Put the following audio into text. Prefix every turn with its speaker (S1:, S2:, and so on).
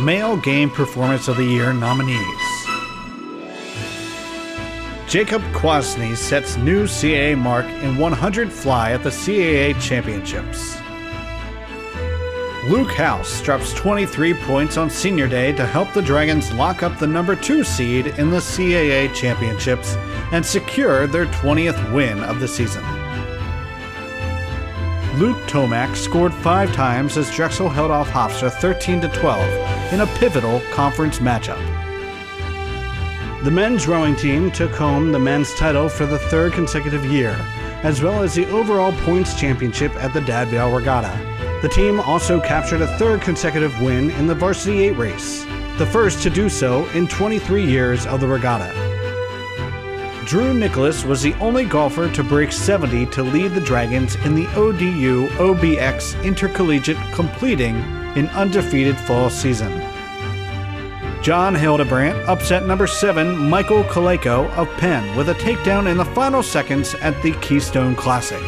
S1: Male Game Performance of the Year nominees. Jakub Kwasny sets new CAA mark in 100 fly at the CAA Championships. Luke House drops 23 points on senior day to help the Dragons lock up the number 2 seed in the CAA Championships and secure their 20th win of the season. Luke Tomak scored five times as Drexel held off Hofstra 13 12 in a pivotal conference matchup. The men's rowing team took home the men's title for the third consecutive year, as well as the overall points championship at the Dad Vail Regatta. The team also captured a third consecutive win in the Varsity 8 race, the first to do so in 23 years of the regatta. Drue Nicholas was the only golfer to break 70 to lead the Dragons in the ODU OBX Intercollegiate, completing an undefeated fall season. John Hildebrandt upset number 7 Michael Colaicco of Penn with a takedown in the final seconds at the Keystone Classic.